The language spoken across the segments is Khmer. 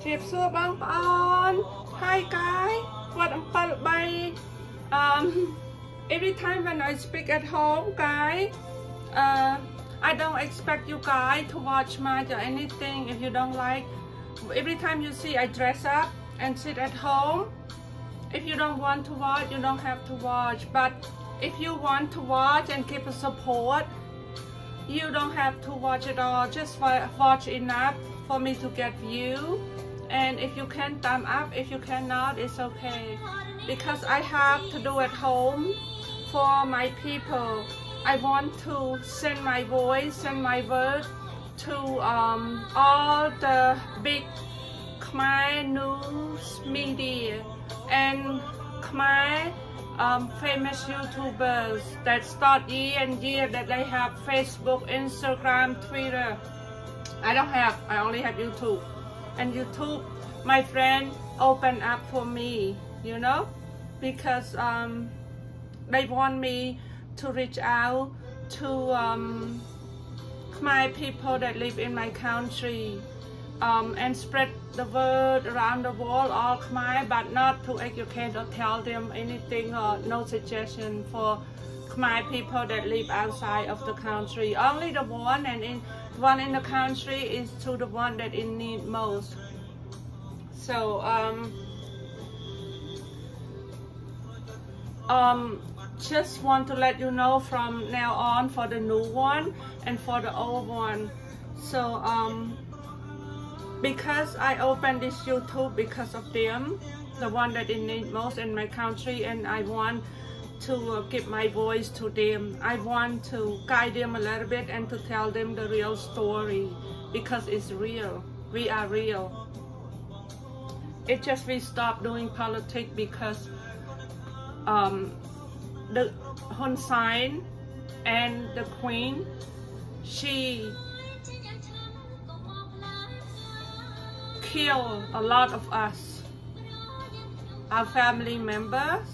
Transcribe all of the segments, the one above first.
ជម្រាបសួរបងប្អូន Hi guys គាត់អំពិល3 um every time when I speak at home guys uh I don't expect you guys to watch much or anything if you don't like every time you see I dress up and sit at home if you don't want to watch you don't have to watch but if you want to watch and keep a support you don't have to watch it all just watch enough for me to get view and if you can thumb up if you cannot it's okay because I have to do at home for my people I want to send my voice and my word to um, all the big Khmer news media and Khmer um, famous YouTubers that start year and year that they have Facebook, Instagram, Twitter. I don't have, I only have YouTube. And YouTube, my friend, open up for me, you know, because um, they want me to reach out to um, my people that live in my country um, and spread the word around the world, all Khmer, but not to educate or tell them anything or no suggestion for Khmer people that live outside of the country. Only the one and in one in the country is to the one that in need most. So um, um, just want to let you know from now on for the new one and for the old one. So um, because I opened this YouTube because of them, the one that in need most in my country, and I want to uh, give my voice to them. I want to guide them a little bit and to tell them the real story because it's real. We are real. It's just we stop doing politics because um, the Hun Sein and the Queen, she killed a lot of us, our family members,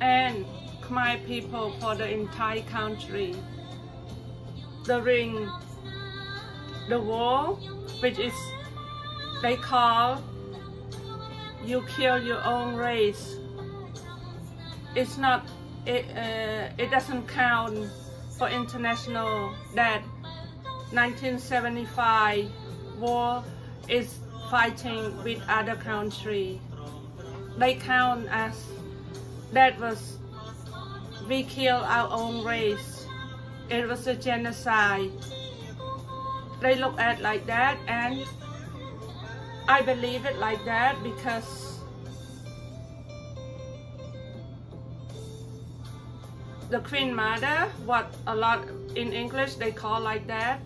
and my people for the entire country. During the war, which is they call you kill your own race. It's not, it, uh, it doesn't count for international that 1975 war is fighting with other country. They count as that was we killed our own race. It was a genocide. They look at like that and I believe it like that because the Queen Mother, what a lot in English they call like that,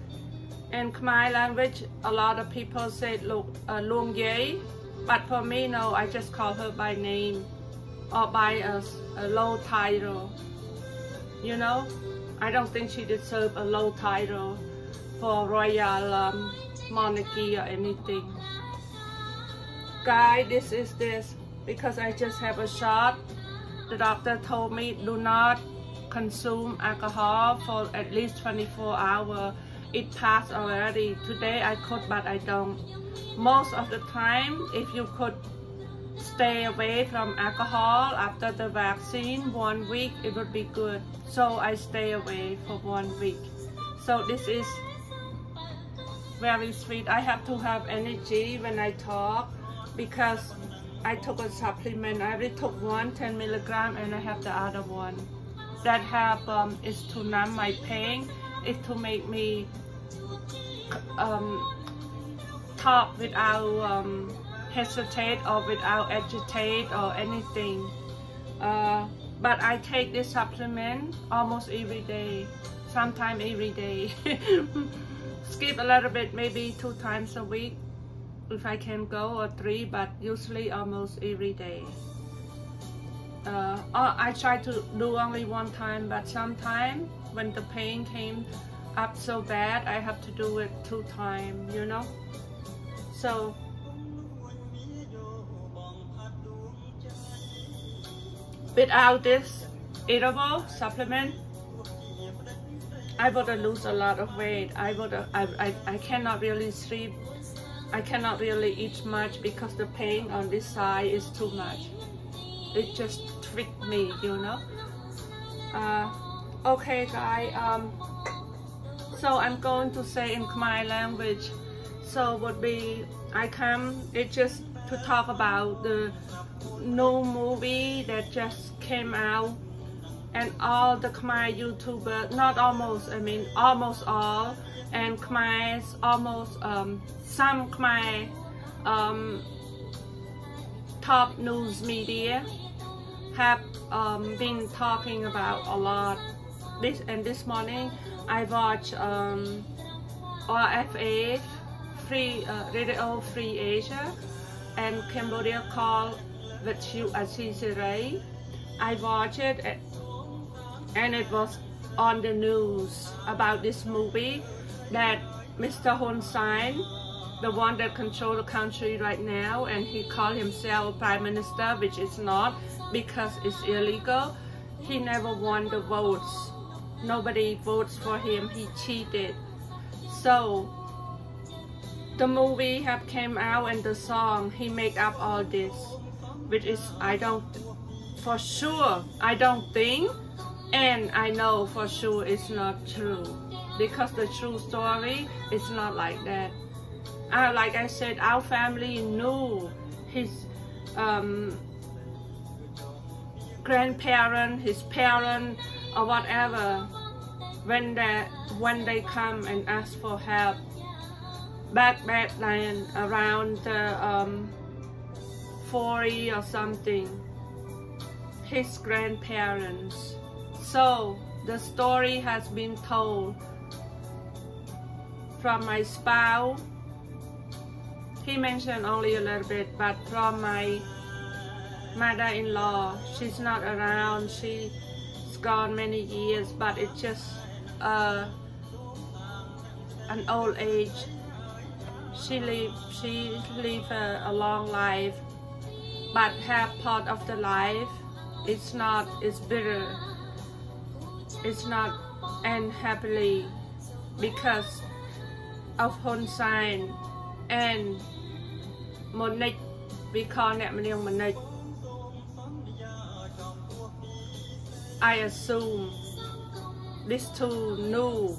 in Khmer language, a lot of people say uh, Luong Ye, but for me, no, I just call her by name or by a, a low title. You know, I don't think she deserves a low title for royal um, monarchy or anything. Guy, this is this because I just have a shot. The doctor told me do not consume alcohol for at least 24 hours it passed already. Today I could, but I don't. Most of the time, if you could stay away from alcohol after the vaccine one week, it would be good. So I stay away for one week. So this is very sweet. I have to have energy when I talk because I took a supplement. I already took one 10 milligram and I have the other one. That have um, is to numb my pain is to make me um, talk without um, hesitate or without agitate or anything. Uh, but I take this supplement almost every day, sometimes every day. Skip a little bit, maybe two times a week if I can go or three, but usually almost every day. Uh, I try to do only one time, but sometimes when the pain came up so bad, I have to do it two times, you know? So, without this edible supplement, I would lose a lot of weight. I would, I, I, I cannot really sleep I cannot really eat much because the pain on this side is too much. It just tricked me, you know. Uh, okay, guys. Um, so I'm going to say in Khmer language. So would be I come. It just to talk about the new movie that just came out and all the Khmer YouTubers, not almost, I mean almost all, and Khmer's almost um, some Khmer um, top news media have um, been talking about a lot. This and this morning I watched um, RFA, Free uh, Radio Free Asia, and Cambodia called with you uh, Asiseray. I watched it and it was on the news about this movie that Mr. Hun Sen, the one that control the country right now, and he called himself prime minister, which is not because it's illegal. He never won the votes. Nobody votes for him. He cheated. So the movie have came out and the song he make up all this, which is I don't for sure I don't think and I know for sure it's not true because the true story is not like that. Uh, like I said, our family knew his um, grandparent, his parent, or whatever when they when they come and ask for help. Back back then, around the um, 40 or something, his grandparents so the story has been told from my spouse. He mentioned only a little bit, but from my mother-in-law, she's not around. She's gone many years, but it's just uh, an old age. She lived, she live a, a long life, but half part of the life, it's not it's bitter. It's not end happily because of Hun Sen and Monique we call that Monique I assume these two knew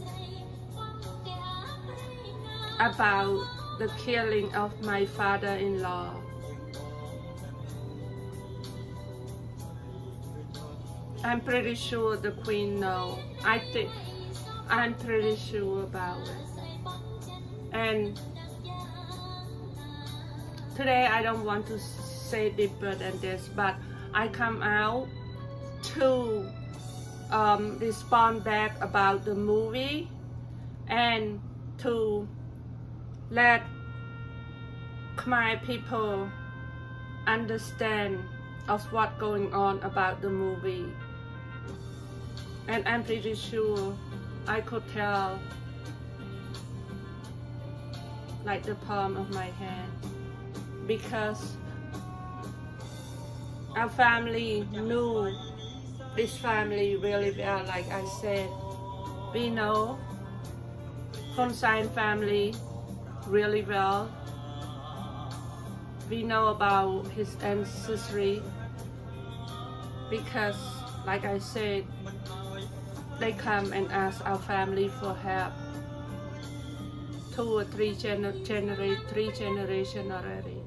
about the killing of my father-in-law I'm pretty sure the queen know. I think I'm pretty sure about it. And today I don't want to say deeper than this, but I come out to um, respond back about the movie and to let my people understand of what going on about the movie and I'm pretty sure I could tell like the palm of my hand. Because our family knew this family really well like I said. We know consign family really well. We know about his ancestry. Because like I said they come and ask our family for help. Two or three gener genera three generation already.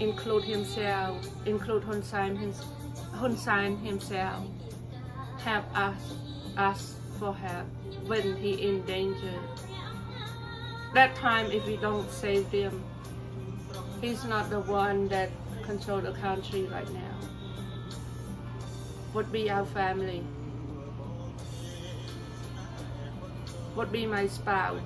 Include himself, include Hun Sen, his, Hun himself. Help us, us for help when he in danger. That time if we don't save him, he's not the one that control the country right now. Would be our family. Would be my spouse.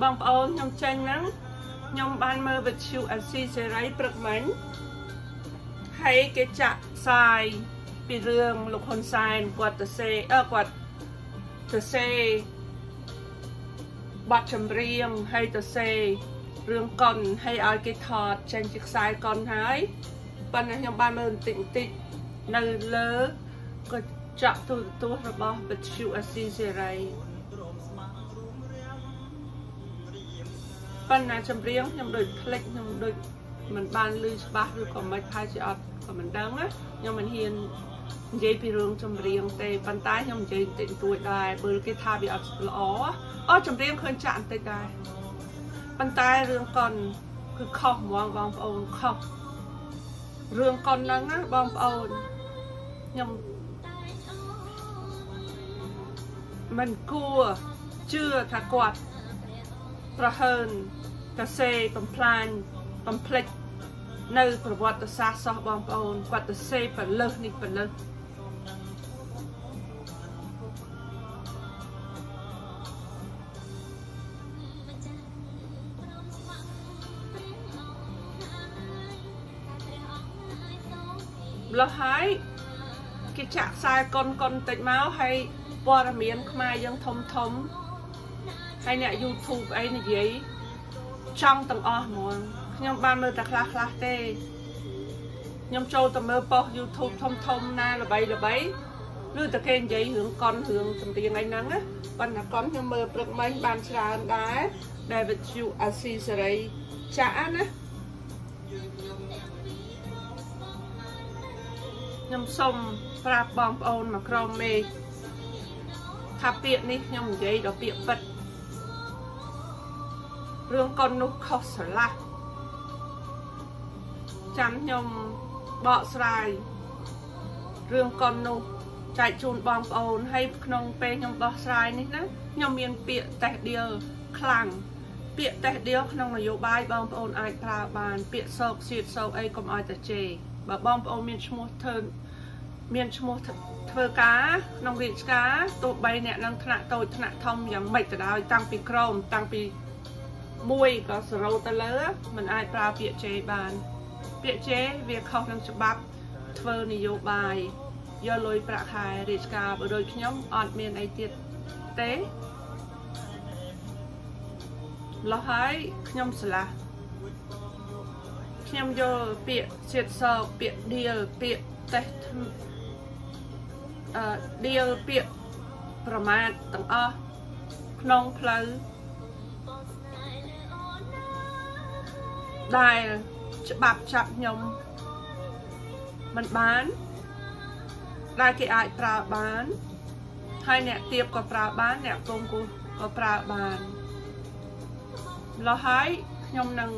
Bong ប្អូនខ្ញុំចេញហ្នឹងខ្ញុំបានមើលវិទ្យុអាស៊ីសេរីព្រឹកមិញហើយគេចាក់ផ្សាយពីរឿងលោកហ៊ុនសែនគាត់ទៅសេអឺគាត់ទៅសេបាត់ចម្រៀងហើយទៅសេ រឿងកុនហើយឲ្យគេថតចេញជាខ្សែកុនហើយប៉ុន្តែខ្ញុំបានមើលបន្តិចបន្តិចនៅលើក៏ចាក់ទូរទស្សន៍របស់វិទ្យុអស៊ីសេរីប៉ុន្តែចម្រៀងខ្ញុំដូចផ្លិចខ្ញុំដូចមិនបានឮច្បាស់ឬក៏មិនថាជាអត់ក៏មិនដឹងណាខ្ញុំមិនហ៊ាននិយាយពីរឿងចម្រៀងទេប៉ុន្តែខ្ញុំនិយាយបន្តិចបន្តួចដែរព្រោះគេថាវាអត់ល្អអូចម្រៀងឃើញចាក់បន្តិចដែរ ប៉ុន្តែរឿងកុនគឺខុសហ្មងបងប្អូនខុសរឿងកុនហ្នឹងណាបងប្អូនខ្ញុំមិនគួរជឿថាគាត់ប្រហើនកសេបំផ្លាញបំភ្លេចនៅ ប្រវត្តិសាស្ត្រសោះបងប្អូនគាត់ទៅសេបលឹះនេះបលឹះ លះហើយគេចាក់ខ្សែកុនកុនតិចមកហើយព័ត៌មានខ្មែរយើងធំធំហើយអ្នក YouTube អីនិយាយចង់ទាំងអស់ហ្មងខ្ញុំបានមើលតែខ្លះខ្លះទេខ្ញុំចូលទៅមើលប៉ុស YouTube ធំធំណាល្បីល្បីឬតែគេនិយាយរឿងកុនរឿងចម្រៀងអីហ្នឹងណាប៉ុន្តែកុនខ្ញុំមើលព្រឹកមិញបានច្រើនដែរដែលវិទ្យុអាស៊ីសេរីចាក់ណា ខ្ញុំសូមប្រាប់បងប្អូនមកក្រុមមេថាពាក្យនេះខ្ញុំនិយាយដល់ពាក្យពិតរឿងកុននោះខុសស្រឡះចាំខ្ញុំបកស្រាយរឿងកុននោះចែកជូនបងប្អូនហើយក្នុងពេលខ្ញុំបោះស្រាយនេះណាខ្ញុំមានពាក្យតេះដៀលខ្លាំងពាក្យតេះដៀលក្នុងនយោបាយបងប្អូនអាចប្រើបាន ពាក្យសោកសៀតសោកអីកុំឲ្យតែជេរ បើបងប្អូនមានឈ្មោះធ្វើមានឈ្មោះធ្វើការក្នុងរាជការទោះបីអ្នកនឹងថ្នាក់តូចថ្នាក់ធំយ៉ាងម៉េចក៏ដោយតាំងពីក្រមតាំងពីមួយក៏សរោទៅលើมันអាចប្រើពាក្យជេរបាន ពាក្យជេរវាខុសនឹងច្បាប់ធ្វើនយោបាយយកលុយប្រាក់ខែរាជការបើដូចខ្ញុំអត់មានអីទៀតទេលោះហើយខ្ញុំស្លាស់ ខ្ញុំយកពាក្យជាតិសោកពាក្យដៀលពាក្យតេះអឺដៀលពាក្យប្រមាថទាំងអស់ក្នុងផ្លូវដែលច្បាប់ចាប់ខ្ញុំមិនបានដែលគេអាចប្រើបានហើយអ្នកទៀបក៏ប្រើបាន អ្នកកងគូក៏ប្រើបានលោះហើយខ្ញុំនឹង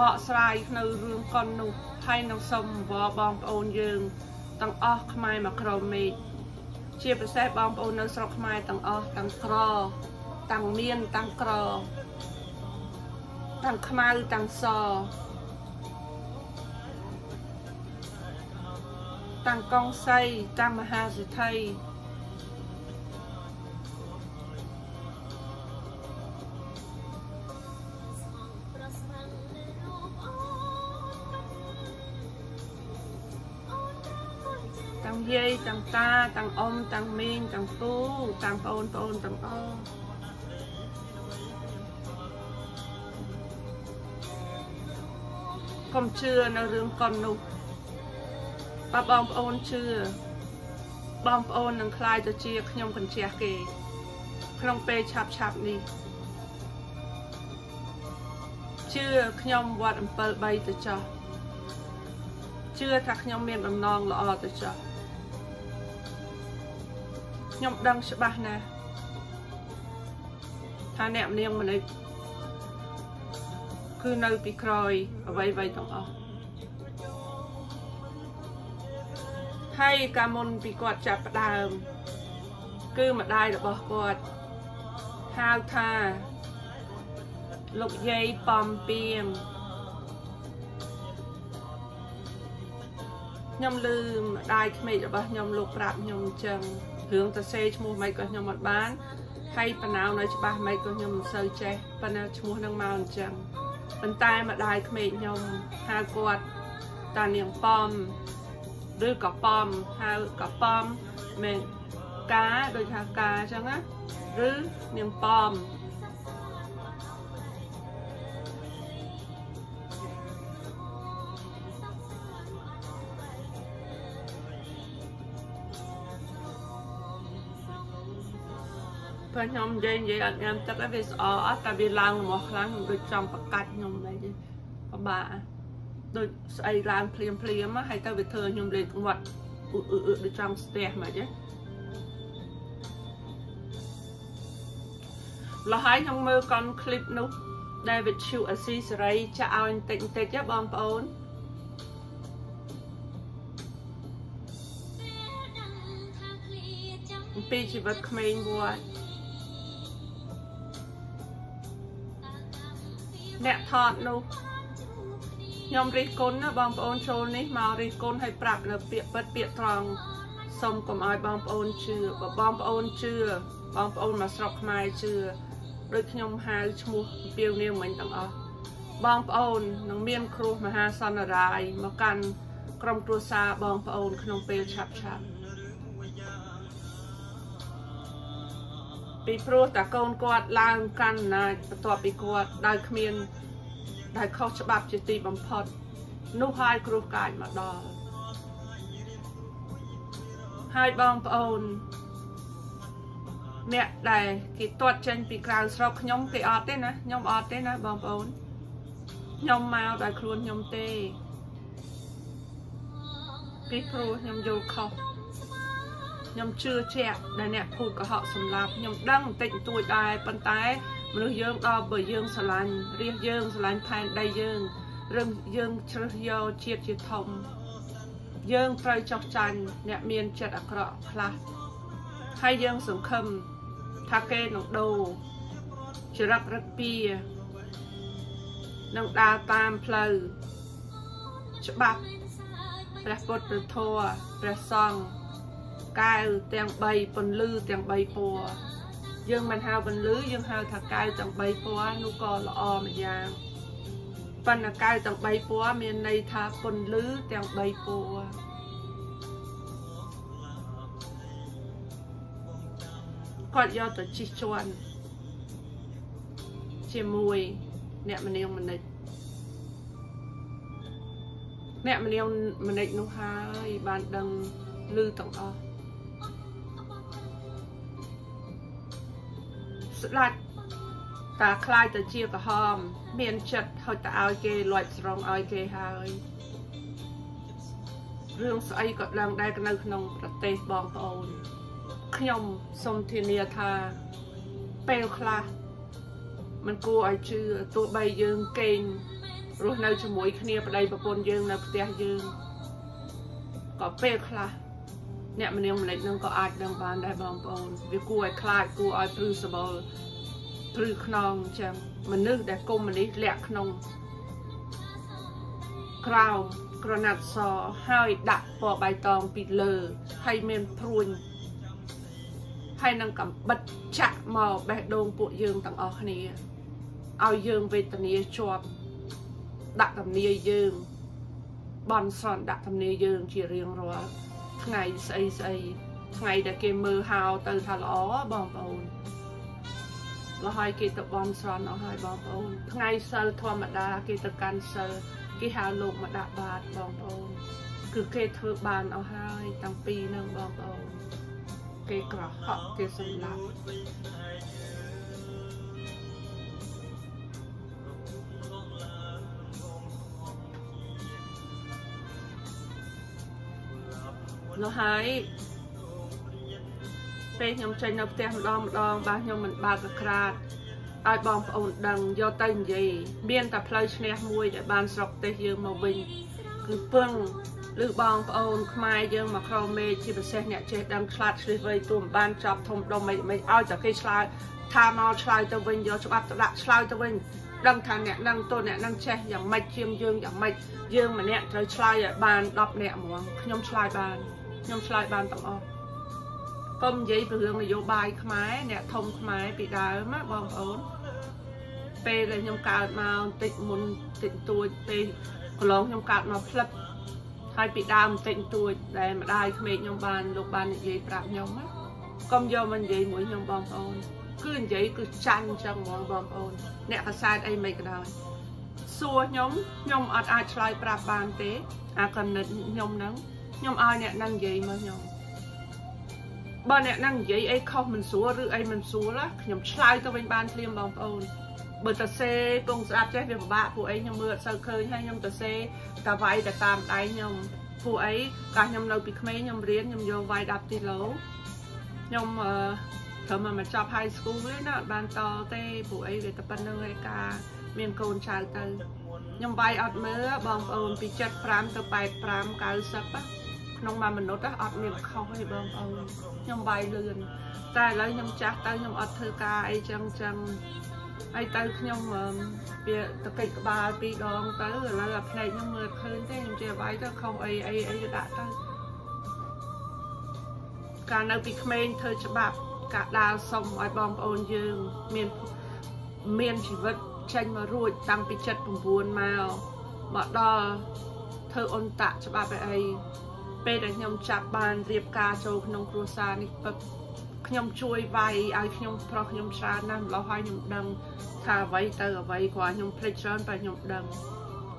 បកស្រាយនៅរឿងកុននោះហើយនឹងសូមអង្វរបងប្អូនយើងទាំងអស់ខ្មែរមកក្រមេឃជាពិសេសបងប្អូននៅស្រុកខ្មែរទាំងអស់ទាំងក្រទាំងមានទាំងក្រទាំងខ្មៅទាំងសតាំងកងសីតាំងមហាសិទ្ធិ យាយតាំងតាតាំងអ៊ំតាំងមីងតាំងពូតាំងប្អូនប្អូនទាំងអស់កុំជឿនៅរឿងកុននោះបើបងប្អូនជឿបងប្អូននឹងខ្លាយទៅជាខ្ញុំកញ្ជះគេ ក្នុងពេលឆាប់ឆាប់នេះជឿខ្ញុំវត្ត7 3ទៅចោះជឿថាខ្ញុំមានបំណងល្អទៅចោះ ខ្ញុំដឹងច្បាស់ណាស់ថាអ្នកនាងមនិចគឺនៅពីក្រោយអ្វីៗទាំងអស់ហើយកាលមុនពីគាត់ចាប់ផ្ដើម គឺម្ដាយរបស់គាត់ហៅថាលោកយាយបំពៀមខ្ញុំលឺម្ដាយក្មេករបស់ខ្ញុំលោកប្រាប់ខ្ញុំអញ្ចឹង រឿងទៅសេឈ្មោះមិនក៏ខ្ញុំអត់បានហើយបណ្ណៅនៅច្បាស់មិនក៏ខ្ញុំមិនសូវចេះប៉ុន្តែឈ្មោះនឹងមកអញ្ចឹងប៉ុន្តែម្ដាយក្មេកខ្ញុំហៅគាត់តានាងបំឬក៏ប៉មហៅក៏ប៉មមែនកាដូចថាកាអញ្ចឹងណាឬនាងប៉ម ពេលខ្ញុំនិយាយនិយាយអត់ញ៉ាំទឹកឯងវាស្អអត់តែវាឡើងរមាស់ខ្លាំងដូចចង់ប្រកាច់ខ្ញុំដែរទេពិបាកដូចស្អីឡើងភ្លាមភ្លាមហើយទៅវាធ្វើខ្ញុំលេងងាត់អ៊ឺអ៊ឺដូចចង់ស្ទះមកទេលហើយខ្ញុំមើលកនឃ្លីបនោះដែលវិទ្យុអេស៊ីសេរីចាក់ឲ្យបន្តិចបន្តិចបងប្អូនអំពីជីវិតក្មេងវត្ត អ្នកថតនោះខ្ញុំរិះគន់ណាបងប្អូនចូលនេះមករិះគន់ឲ្យប្រាប់នៅពាក្យពិតពាក្យត្រង់សូមកុំឲ្យបងប្អូនជឿបើបងប្អូនជឿបងប្អូនមកស្រុកខ្មែរជឿដូចខ្ញុំហៅឈ្មោះពីវនាងមិញទាំងអស់បងប្អូននឹងមានគ្រោះមហាសន្នរាយមកកាន់ក្រុមគ្រួសារបងប្អូនក្នុងពេលឆាប់ឆាប់ ពីព្រោះតាកូនគាត់ឡើងកាន់អំណាចបន្ទាប់ពីគាត់ដោយគ្មានដែលខុសច្បាប់ជាទីបំផុតនោះហើយគ្រោះកាចមកដល់ហើយបងប្អូនអ្នកដែលគេទាត់ចេញពីក្រៅស្រុកខ្ញុំគេអត់ទេណាខ្ញុំអត់ទេណាបងប្អូនខ្ញុំមកដោយខ្លួនខ្ញុំទេពីព្រោះខ្ញុំយល់ខុស ខ្ញុំជឿជាក់ដែលអ្នកភូតកុហកសម្លាប់ខ្ញុំដឹងបន្តិចបន្តួចដែរប៉ុន្តែមនុស្សយើងដល់បើយើងស្រឡាញ់រាជយើងស្រឡាញ់ផែនដីយើងរឿងយើងជ្រើសយកជាតិជាធំ យើងត្រូវចោះចាញ់អ្នកមានចិត្តអាក្រក់ខ្លះហើយយើងសង្ឃឹមថាគេនឹងដូរចរិតរឹកពីនឹងដើរតាមផ្លូវច្បាប់ព្រះពុទ្ធធម៌ព្រះសង្ឃ កែវទាំង3ពន្លឺទាំង3ពណ៌យើងមិនហៅពន្លឺយើងហៅថាកែវទាំង3ពណ៌នោះក៏ល្អម្យ៉ាងប៉ុន្តែកែវទាំង3ពណ៌មានន័យថាពន្លឺទាំង3ពណ៌គាត់យកទៅជិះជាន់ជាមួយអ្នកម្នាងមនិចអ្នកម្នាងមនិចនោះហើយបានដឹងឮទាំងអស់ ស្ដាច់តាខ្លាយទៅជាក្រហមមានចិត្តហុចទៅឲ្យគេលួចស្រងឲ្យគេហើយរឿងស្អីក៏ដឹងដែរនៅក្នុងប្រទេសបងប្អូនខ្ញុំសូមធានាថាពេលខ្លះมันគួរឲ្យជឿទោះបីយើងកេងរស់នៅជាមួយគ្នាប្តីប្រពន្ធយើងនៅផ្ទះយើងក៏ពេលខ្លះ អ្នកម្នាងម្លេចនឹងក៏អាចដឹងបានដែរបងប្អូនវាគួរឲ្យខ្លាចគួរឲ្យព្រឺសបល់ព្រឺខ្នងអញ្ចឹងមនុស្សដែលកុំនេះលាក់ក្នុងក្រៅក្រណាត់សហើយដាក់ពណ៌បៃតងពីលើហើយមានព្រួញហើយនឹងកំបិតចាក់មកបេះដូងពួកយើងទាំងអស់គ្នាឲ្យយើងវេទនាជាប់ដាក់ទំនាយយើងបន់ស្រន់ដាក់ទំនាយយើងជារៀងរាល់ ថ្ងៃស្អីស្អីថ្ងៃដែលគេមើលហៅទៅថាល្អបងប្អូនលហើយគេទៅបន់ស្រន់អស់ហើយបងប្អូនថ្ងៃសិលធម្មតាគេទៅកាន់សិលគេហៅលោកមកដាក់បាតបងប្អូនគឺគេធ្វើបានអស់ហើយតាំងពីនឹងបងប្អូនគេក្រហកគេសម្លាប់ នោះហើយពេលខ្ញុំចេញនៅផ្ទះម្ដងម្ដងបាទខ្ញុំមិនបើកក្រាតឲ្យបងប្អូនដឹងយកទៅនិយាយមានតែផ្លូវឈ្នះមួយដែលបានស្រុកទេសយើងមកវិញគឺពឹងឬបងប្អូនខ្មែរយើងមកក្រមេជាពិសេសអ្នកចេះដឹងឆ្លាតឆ្លៀសវៃទូមិនបានចាប់ធំដុំមិនមិនឲ្យតែគេឆ្លើយថាមកឆ្លើយទៅវិញយកច្បាប់ទៅដាក់ឆ្លើយទៅវិញដឹងថាអ្នកនឹងទៅអ្នកនឹងចេះយ៉ាងម៉េចជាងយើងយ៉ាងម៉េចយើងម្នាក់ត្រូវឆ្លើយឲ្យបាន10នាក់ហ្មងខ្ញុំឆ្លើយបាន ខ្ញុំឆ្លើយបានទាំងអស់កុំនិយាយពីរឿងនយោបាយខ្មែរអ្នកធំខ្មែរពីដើមណាបងប្អូនពេលដែលខ្ញុំកើតមកបន្តិចមុនបន្តិចតួចពេលកន្លងខ្ញុំកើតមកផ្លឹបហើយពីដើមបន្តិចតួចដែលម្ដាយក្មេកខ្ញុំបានលោកបាននិយាយប្រាប់ខ្ញុំណាកុំយកមកនិយាយមួយខ្ញុំបងប្អូនគឺនិយាយគឺចាញ់ចឹងហ្មងបងប្អូនអ្នកកសែតអីមិនក៏ដោយសួរខ្ញុំខ្ញុំអត់អាចឆ្លើយប្រាប់បានទេ អាកំណត់ខ្ញុំហ្នឹង ខ្ញុំឲ្យអ្នកនឹងនិយាយមកខ្ញុំបើអ្នកនឹងនិយាយអីខុសមិនស្រួលឬអីមិនស្រួលខ្ញុំឆ្លើយទៅវិញបានភ្លាមបងប្អូនបើតសេពងស្ដាប់ចេះវាពិបាកពួកអីខ្ញុំមើលអត់សូវឃើញហើយខ្ញុំតសេតាវាយទៅតាមដៃខ្ញុំពួកអីកាលខ្ញុំនៅពីក្មេងខ្ញុំរៀនខ្ញុំយកវាយ10គីឡូខ្ញុំអឺត្រឹមមកចប់ high school ទេណាអត់បានតទេពួកអីវាតែប៉ុណ្្នឹងឯការមានកូនចៅទៅខ្ញុំវាយអត់មើលបងប្អូនពី75ទៅ85 90 ក្នុងមួយមនុស្សអត់មានខុសទេបងប្អូនខ្ញុំវាយលឿនតែឥឡូវខ្ញុំចាស់ទៅខ្ញុំអត់ធ្វើការអីចឹងចឹងហើយទៅខ្ញុំវាតកិច្ចក្បាលពីរដងទៅឥឡូវអាផ្នែកខ្ញុំមើលឃើញទេខ្ញុំជាវាយទៅខុសអីអីអីទៅដាក់ទៅកាលនៅពីក្មេងធ្វើច្បាប់ការដើរសុំឲ្យបងប្អូនយើងមានមានជីវិតចេញមករួចតាំងពី79មកមកដល់ធ្វើអន្តៈច្បាប់អី ពេលដែលខ្ញុំចាប់បានរៀបការចូលក្នុងគ្រួសារនេះពិតខ្ញុំជួយវាយឲ្យខ្ញុំប្រុសខ្ញុំច្រើនណាស់ម្ល៉េះឲ្យខ្ញុំដឹងថាអ្វីទៅអ្វីគាត់ខ្ញុំភ្លេចច្រើនតែខ្ញុំដឹង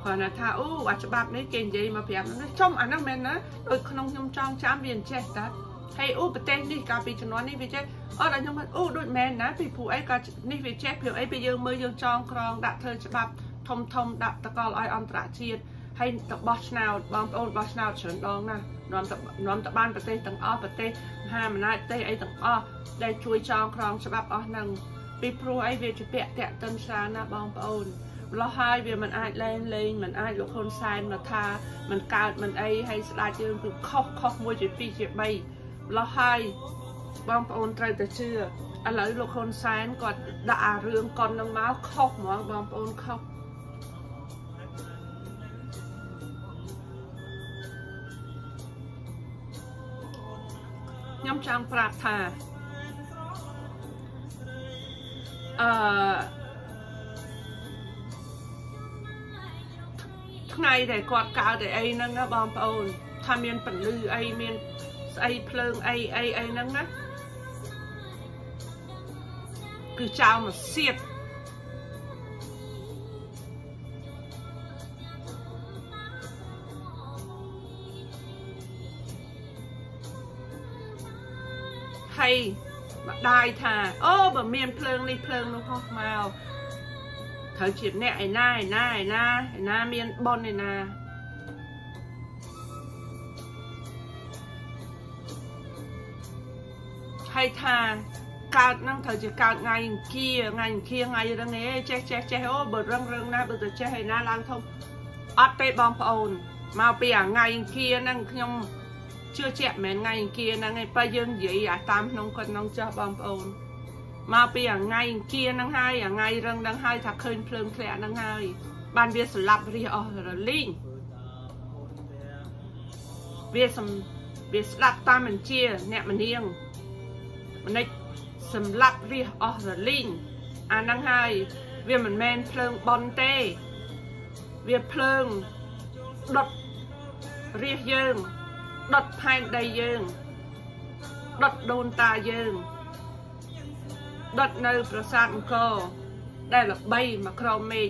គាត់ថាអូអាច្បាប់នេះគេនិយាយមកប្រាប់នេះចំអានោះមែនណាដូចក្នុងខ្ញុំចង់ចាំវាអញ្ចេះតាហើយអូប្រទេសនេះកាលពីជំនាន់នេះវាចេះអត់ឲ្យខ្ញុំអូដូចមែនណាពីព្រោះអីក៏នេះវាចេះព្រោះអីពេលយើងមើលយើងចងក្រងដាក់ធ្វើច្បាប់ធំធំដាក់តកល់ឲ្យអន្តរជាតិហើយទៅបោះឆ្នោតបងប្អូនបោះឆ្នោតច្រើនដងណា នាំទៅនាំទៅបានប្រទេសទាំងអស់ប្រទេសមហាអំណាចប្រទេសអីទាំងអស់ដែលជួយចងក្រងច្បាប់អស់ហ្នឹងពីព្រោះអីវាជាពាក់តាក់ទិនច្រើនណាបងប្អូនម្លោះហើយវាមិនអាចលែងលេងមិនអាចលោកហ៊ុនសែនមកថាមិនកើតមិនអីហើយស្ដាច់យើងគឺខុសខុសមួយជា2ជា3ម្លោះហើយបងប្អូនត្រូវតែជឿឥឡូវលោកហ៊ុនសែនគាត់ដាក់អារឿងកុននឹងមកខុសហ្មងបងប្អូនខុស ខ្ញុំចង់ប្រាប់ថាអឺថ្ងៃដែលគាត់កើតអីហ្នឹងណាបងប្អូនថាមានពលឺអីមានស្អីភ្លើងអីអីអីហ្នឹងណាគឺចោលមកសៀត យម្ដាយថាអូបើមានភ្លើងនេះភ្លើងនោះហោះមកត្រូវជាអ្នកឯណាឯណាឯណាឯណាមានប៉ុនឯណាហើយថាកើតហ្នឹងត្រូវជាកើតថ្ងៃអង្គាថ្ងៃអង្គាថ្ងៃរឹងឯងចេះចេះចេះអូបើរឹងរឹងណាបើទៅចេះឯណាឡើងធំអត់ទេបងប្អូនមកពីអាថ្ងៃអង្គាហ្នឹងខ្ញុំ ជឿជាក់មិនថ្ងៃអង្គាហ្នឹងឯងបើយើងនិយាយអាតាមក្នុងគាត់ក្នុងចាស់បងប្អូនមកពីអាថ្ងៃអង្គាហ្នឹងហើយអាថ្ងៃរឹងហ្នឹងហើយថាឃើញភ្លើងធ្លាក់ហ្នឹងហើយបានវាស្លាប់រះអស់រលីងវាសំវាស្ដាប់តាមបញ្ជាអ្នកមនាងម្និចសម្លាប់រះអស់រលីងអាហ្នឹងហើយវាមិនមែនភ្លើងប៉ុនទេវាភ្លើងដុតរះយើង ដុតផែនដីយើងដុតដូនតាយើងដុតនៅប្រាសាទអង្គរដែលល្បីមកក្រោមមេឃ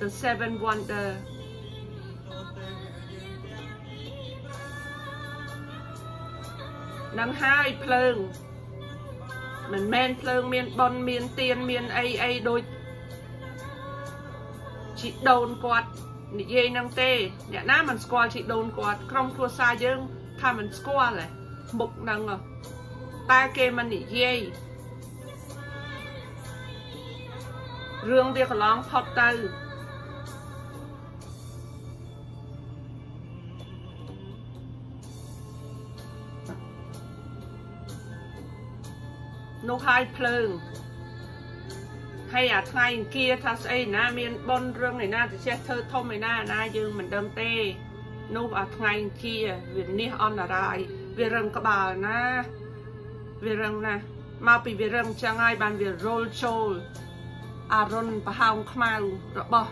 The Seven Wonder នឹងហើយភ្លើងមិនមែនភ្លើងមានប៉ុនមានទៀនមានអីអីដូចជីដូនគាត់ និយាយនឹងទេអ្នកណាមិនស្គាល់ជីដូនគាត់ក្រុមគ្រួសារយើងថាមិនស្គាល់ហ៎មុខនឹងតែគេមិននិយាយរឿងវាកន្លងផុតទៅនោះហើយភ្លើង ហើយអាថ្ងៃអង្គាថាស្អីណាមានប៉ុនរឿងឯណាទៅចេះធ្វើធំឯណាណាយើងមិនដឹងទេនោះអាថ្ងៃអង្គាវានេះអន្តរាយវារឹងក្បាលណាវារឹងណាមកពីវារឹងចឹងហើយបានវារុលចូលអារុនប្រហោងខ្មៅរបស់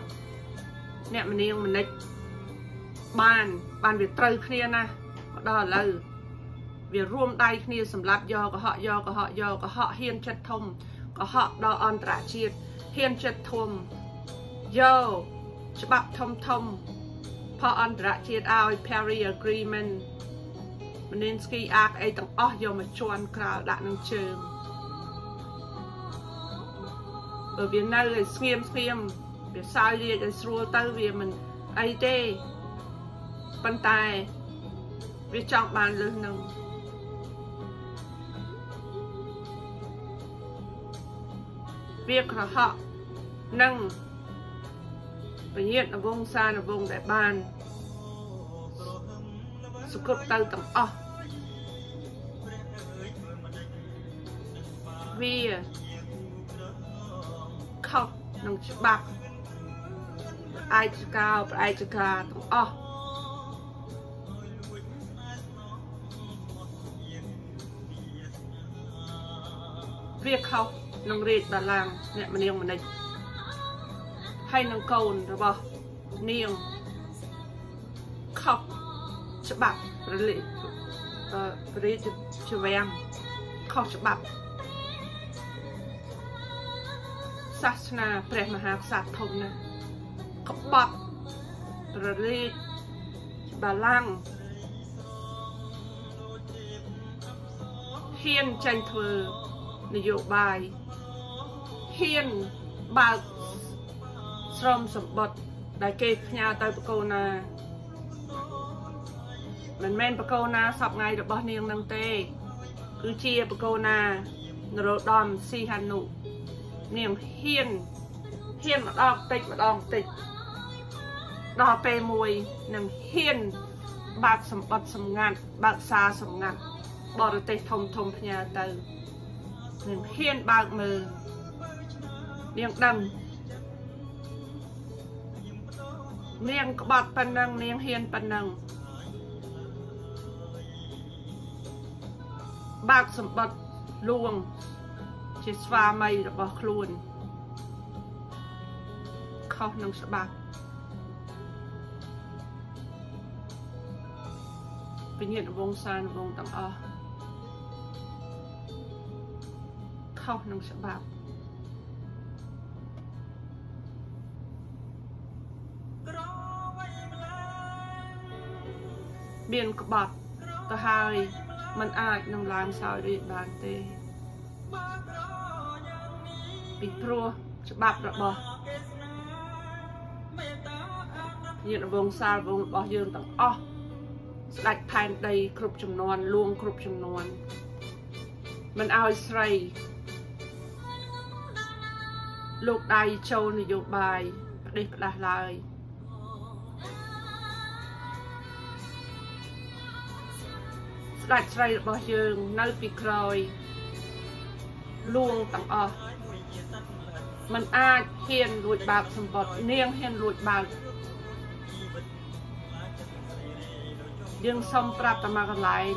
អ្នកមនាងមនិចបានបានវាត្រូវគ្នាណាដល់ឥឡូវវារួមដៃគ្នាសម្រាប់យកកុហកយកកុហកយកកុហកហ៊ានចិត្តធំ កុហកដល់អន្តរជាតិហ៊ានចិត្តធំយកច្បាប់ធំធំផលអន្តរជាតិឲ្យ Paris Agreement ម្នេនស្គីអាកអីទាំងអស់យកមកជន់ក្រៅដាក់នឹងជើងបើវានៅឲ្យស្ងៀមស្ងៀមវាសើរៀកឲ្យស្រួលទៅវាមិនអីទេប៉ុន្តែវាចង់បានលឹះនឹង វាក្រហកនឹងពញាតវងសានវងដែលបានសុគប់ទៅទាំងអស់វាខុសនឹងច្បាប់ឯកការប្រឯកការទាំងអស់ វាខុសនឹងរាជបល្ល័ង្កអ្នកមនាងមនិចហើយនឹងកូនរបស់នាងខុសច្បាប់រលិរាជជាវាំងខុសច្បាប់សាសនាព្រះមហាក្សត្រធំណាស់ក្បត់រលាកបាឡាំងហ៊ានចាញ់ធ្វើ នយោបាយហ៊ានបើកស្រមសម្បត្តិដែលគេផ្ញើទៅបកូណាមិនមែនបកូណាសពថ្ងៃរបស់នាងនឹងទេ គឺជាបកូណានរោត្តមស៊ីហានុនាងហ៊ានហ៊ានម្ដងតិចម្ដងតិចដល់ពេលមួយនឹងហ៊ានបើកសម្បត្តិសម្ងាត់បើកសារសម្ងាត់បរទេសធំធំផ្ញើទៅ នឹងហ៊ានបើកមើលនាងដឹងនាងក្បត់ប៉ុណ្ណឹងនាងហ៊ានប៉ុណ្ណឹងបើកសម្បត្តិលួង ជាស្វាមីរបស់ខ្លួនខុសនឹងច្បាប់វិញ្ញាណវងសានវងទាំងអស់ ខុសនឹងច្បាប់មានក្បត់ទៅហើយมันអាចនឹងឡើងសោយរាជបានទេពីព្រោះច្បាប់របស់ញាតិវងសាលវងរបស់យើងទាំងអស់ស្ដាច់ផែនដី គ្រប់ចំនួនលួងគ្រប់ចំនួនមិនឲ្យស្រី លោកដៃចូលនយោបាយប្រទេសផ្ដាស់ឡើយស្ដាច់ស្រីរបស់យើងនៅពីក្រោយលួងទាំងអស់มันអាចហ៊ានលួចបើកសម្បត្តិនាងហ៊ានលួចបើកយើងសុំប្រាប់តែមកកន្លែង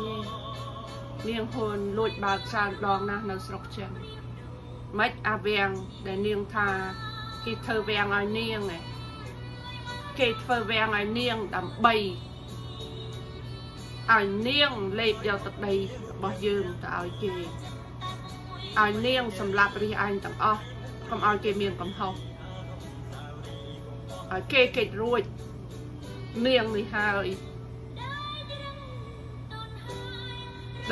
នាងហ៊ុនលួចបើកច្រើនដងណាស់នៅស្រុកចិន មិនអាវាំងដែលនាងថាគេធ្វើវាំងឲ្យនាងឯងគេធ្វើវាំងឲ្យនាងដើម្បីឲ្យនាងលេបយកទឹកដីរបស់យើងទៅឲ្យគេឲ្យនាងសម្លាប់រិះឯងទាំងអស់កុំឲ្យគេមានកំហុសឲ្យគេគេចរួចនាងនេះហើយ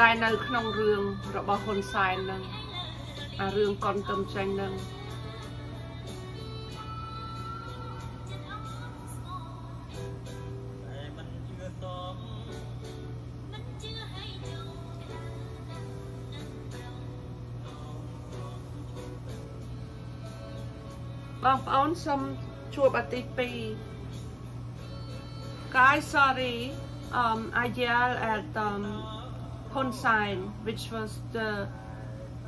ដែលនៅក្នុងរឿងរបស់ហ៊ុនសែននឹង អារឿងកុនទំចាញ់នឹងបងប្អូនសូមជួបអាទិត្យ2 Guys sorry um I yell at um Hun Sen, which was the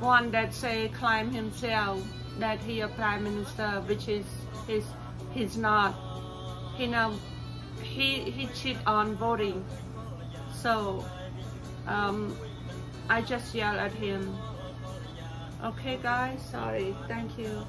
one that say climb himself that he a prime minister, which is his he's not. He know, he he cheat on voting. So um, I just yell at him. Okay, guys. Sorry. Thank you.